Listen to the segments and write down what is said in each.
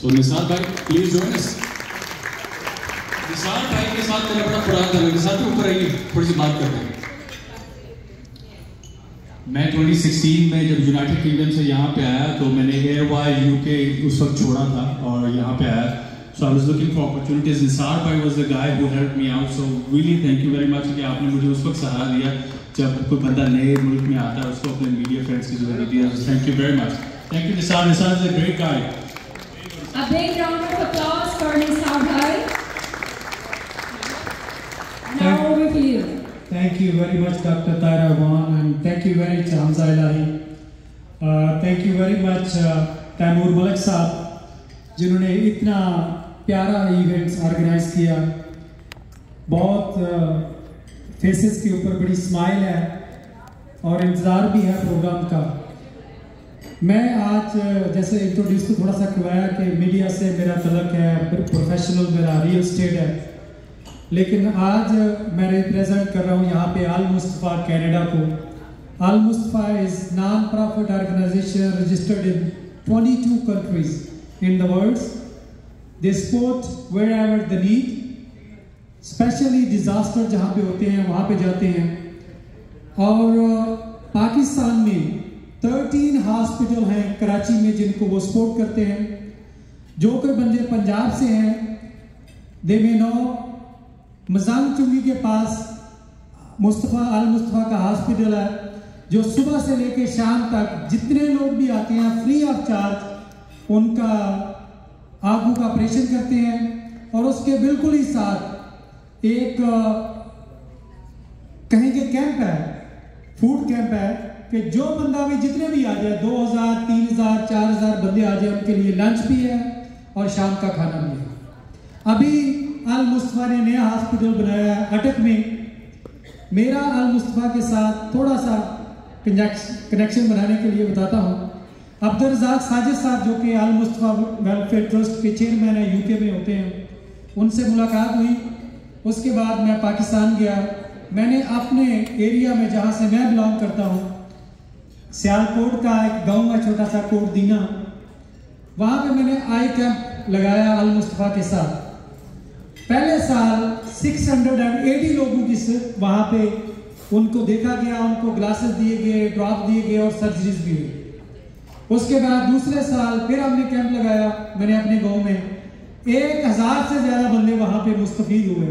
So Nisar भाई please join us. Nisar भाई के साथ मेरा बड़ा पुराना था निसार के ऊपर आइए, थोड़ी सी बात करते हैं। मैं 2016 में जब यूनाइटेड किंगडम से यहाँ पे आया तो मैंने एयर वाई यूके उस वक्त छोड़ा था और यहाँ पे आया। So I was looking for opportunities Nisar भाई was the guy who help me out so really thank you very much कि आपने मुझे उस वक्त सहारा दिया जब कोई बंदा नए मुल्क में आता है उसको अपने मीडिया फ्रेंड्स की ज़रूरत होती है thank you very much thank you Nisar Nisar is a great guy A big round of applause for Nisar Bhai. Now over to you. Thank you very much, Dr. Taira Wan, and thank you very much, Hamza Ilahi. Uh, thank you very much, uh, Taimur Malik साहब जिन्होंने इतना प्यारा events organise किया। बहुत faces के ऊपर बड़ी smile है और इंतज़ार भी है प्रोग्राम का। मैं आज जैसे इंट्रोड्यूस तो थोड़ा सा करवाया कि मीडिया से मेरा तलक है प्रोफेशनल मेरा रियल स्टेट है। लेकिन आज मैं रिप्रेजेंट कर रहा हूँ यहाँ पे आल मुस्तफ़ा कनाडा को। Al Mustafa is non profit organisation registered in 22 countries in the world they support wherever the need specially disaster जहाँ पे होते हैं, वहाँ पे जाते हैं। और पाकिस्तान में 13 हॉस्पिटल हैं कराची में जिनको वो सपोर्ट करते हैं। जो कोई बंदे पंजाब से हैं दे मे नो मजांग चुंगी के पास मुस्तफ़ा अल मुस्तफ़ा का हॉस्पिटल है, जो सुबह से लेकर शाम तक जितने लोग भी आते हैं फ्री ऑफ़ चार्ज उनका आँखों का ऑपरेशन करते हैं और उसके बिल्कुल ही साथ एक कहेंगे कैंप है फ़ूड कैंप है कि जो बंदा भी जितने भी आ जाए, दो हज़ार, तीन हज़ार, चार हज़ार बंदे आ जाए, उनके लिए लंच भी है और शाम का खाना भी है। अभी अल मुस्तफ़ा ने नया हॉस्पिटल बनाया है अटक में। मेरा अल मुस्तफ़ा के साथ थोड़ा सा कनेक्शन बनाने के लिए बताता हूँ। अब्दुल रजाक साजिद साहब, जो कि अल मुस्तफ़ा वेलफेयर ट्रस्ट के चेयरमैन है, यूके में होते हैं, उनसे मुलाकात हुई। उसके बाद मैं पाकिस्तान गया। मैंने अपने एरिया में जहाँ से मैं बिलोंग करता हूँ, सियालकोट का एक गाँव है, छोटा सा कोट दीना। वहाँ पे मैंने आई कैंप लगाया अल मुस्तफ़ा के साथ। पहले साल 680 लोगों की वहाँ पे उनको देखा गया, उनको ग्लासेस दिए गए, ड्रॉप दिए गए और सर्जरीज भी हुई। उसके बाद दूसरे साल फिर हमने कैंप लगाया, मैंने अपने गाँव में। एक हज़ार से ज़्यादा बंदे वहाँ पे मुस्तफ़ हुए।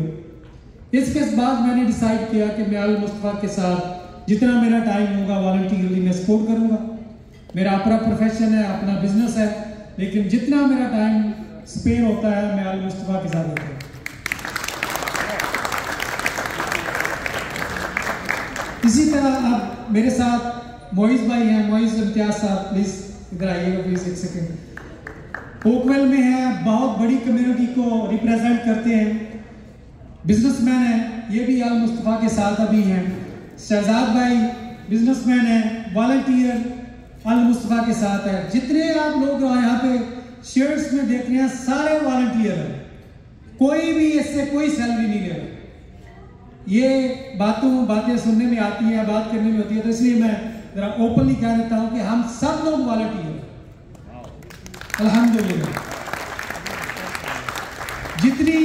इसके बाद मैंने डिसाइड किया कि मैं अल मुस्तफ़ा के साथ जितना मेरा टाइम होगा वॉल्टियरली मैं सपोर्ट करूँगा। मेरा अपना प्रोफेशन है, अपना बिज़नेस है, लेकिन जितना मेरा टाइम स्पेयर होता है, मैं अल मुस्तफ़ा के साथ होता इसी तरह अब मेरे साथ मोइज भाई हैं, मोइज इम्तियाज़ साहब प्लीज़ इधर आइएगा प्लीज़ एक सेकेंड ओकवेल में है, बहुत बड़ी कम्युनिटी को रिप्रेजेंट करते हैं. बिजनेसमैन है, ये भी अल मुस्तफ़ा के साथ अभी हैं. शहजाद भाई बिजनेसमैन है वॉल्टियर अल मुस्तफ़ा के साथ है. जितने आप लोग यहाँ पे शेयर्स में देख रहे हैं, सारे वॉल्टियर हैं. कोई भी इससे कोई सैलरी नहीं ले रहा. ये बातों, बातें सुनने में आती है, बात करने में होती है. तो इसलिए मैं जरा ओपनली कह देता हूँ कि हम सब लोग वॉलंटियर अल्हम्दुलिल्लाह। जितनी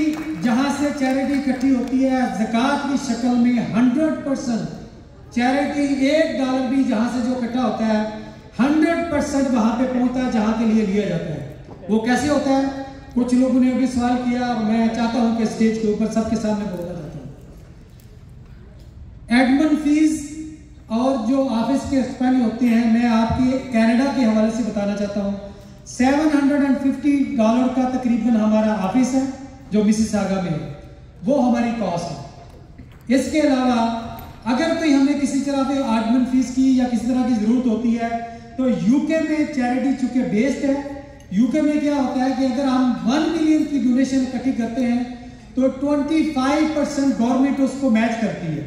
जहाँ से चैरिटी इकट्ठी होती है, जक़ात की शक्ल में हंड्रेड परसेंट चैरिटी एक डॉलर भी जहाँ से जो इकट्ठा होता है हंड्रेड परसेंट वहाँ पे पहुँचता है जहाँ के लिए लिया जाता है। वो कैसे होता है? कुछ लोगों ने भी सवाल किया और मैं चाहता हूँ कि स्टेज के ऊपर सबके सामने बोलना चाहता बोला एडमन फ़ीस और जो ऑफ़िस के एक्सपेंड होते हैं, मैं आपके कनाडा के हवाले से बताना चाहता हूँ। 750 डॉलर का तकरीबन हमारा ऑफ़िस है, जो मिसिसागा में है। वो हमारी कॉस्ट है। इसके अलावा, अगर कोई हमें किसी तरह पे एडमिन फ़ीस की या किसी तरह की ज़रूरत होती है तो यूके में चैरिटी चूँकि बेस्ड है यूके में क्या होता है कि अगर हम वन मिलियन की डोनेशन इकट्ठी करते हैं तो 25 परसेंट गवर्नमेंट उसको मैच करती है।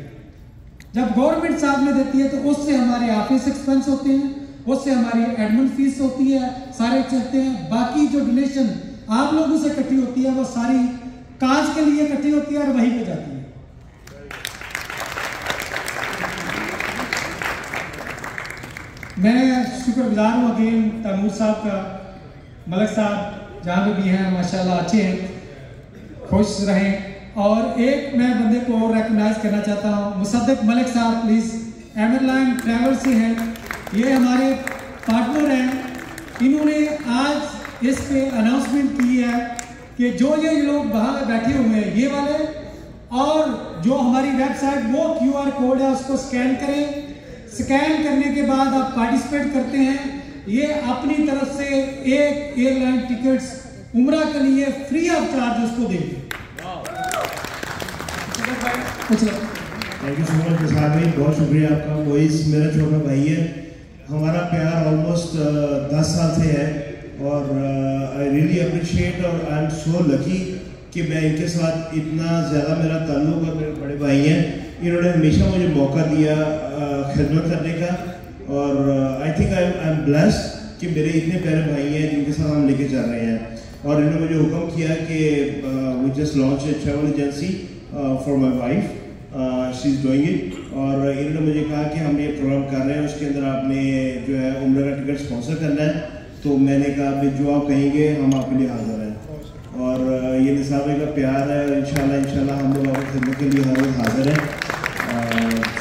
जब गवर्नमेंट साथ में देती है तो उससे हमारे ऑफ़िस एक्सपेंस होते हैं। उससे हमारी एडमिन फ़ीस होती है, सारे चलते हैं। बाकी जो डोनेशन आप लोगों से इकट्ठी होती है, वो सारी काज के लिए इकट्ठी होती है और वहीं पे जाती है। मैं शुक्रगुजार हूँ अगेन तैमूर साहब का, मलक साहब, जहाँ पे भी हैं, माशाल्लाह अच्छे हैं, खुश रहें। और एक मैं बंदे को और रिकगनाइज करना चाहता हूँ। मुसद्दक मलिक साहब प्लीज़ एमरलाइन ट्रैवल से हैं। ये हमारे पार्टनर हैं। इन्होंने आज इस पे अनाउंसमेंट की है कि जो ये लोग बाहर बैठे हुए हैं ये वाले और जो हमारी वेबसाइट वो क्यू आर कोड है उसको स्कैन करें। स्कैन करने के बाद आप पार्टिसिपेट करते हैं। ये अपनी तरफ़ से एक एयरलाइन टिकट्स उम्र के लिए फ्री ऑफ़ चार्ज उसको देंगे। थैंक यू सो मच बहुत शुक्रिया आपका। मोइस मेरा छोटा भाई है। हमारा प्यार ऑलमोस्ट दस साल से है और आई रियली अप्रिशिएट और आई एम सो लकी कि मैं इनके साथ इतना ज़्यादा मेरा ताल्लुक और मेरे बड़े भाई हैं। इन्होंने हमेशा मुझे मौका दिया खिदमत करने का और I think I I am blessed कि मेरे इतने प्यारे भाई हैं जिनके साथ हम लेके जा रहे हैं। और इन्होंने मुझे हुक्म किया कि we just launch a travel agency for my wife she is doing it और इन्होंने मुझे कहा कि हम ये प्रोग्राम कर रहे हैं, उसके अंदर आपने जो है उम्र का टिकट स्पॉन्सर करना है। तो मैंने कहा भाई जो आप कहेंगे, हम आपके लिए हाजिर हैं। और ये भाई का प्यार है इंशाल्लाह इंशाल्लाह हम लोग आपकी खिदमत के लिए हर वक्त हाजिर हैं।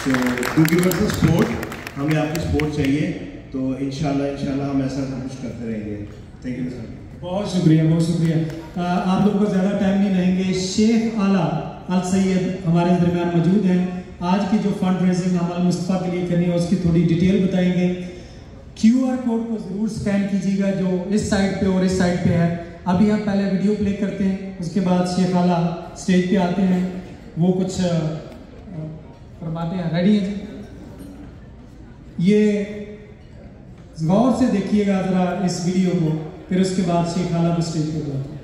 सो टू गिव सपोर्ट हमें आपकी सपोर्ट चाहिए। तो इंशाल्लाह इंशाल्लाह हम ऐसा कुछ करते रहेंगे। थैंक यू सर बहुत शुक्रिया बहुत शुक्रिया। आप लोगों को ज़्यादा टाइम नहीं रहेंगे। शेख आला अल सैयद हमारे दरमियान मौजूद हैं। आज की जो फंड रेजिंग अमल मुस्तफ़ा के लिए करनी है, उसकी थोड़ी डिटेल बताएँगे। क्यू आर कोड को ज़रूर स्कैन कीजिएगा, जो इस साइड पे और इस साइड पे है। अभी हम पहले वीडियो प्ले करते हैं, उसके बाद शेख आला स्टेज पे आते हैं। वो कुछ फरमाते हैं। रेडी हैं ये गौर से देखिएगा ज़रा इस वीडियो को। फिर उसके बाद शेख आलम स्टेज पर बुलाते हैं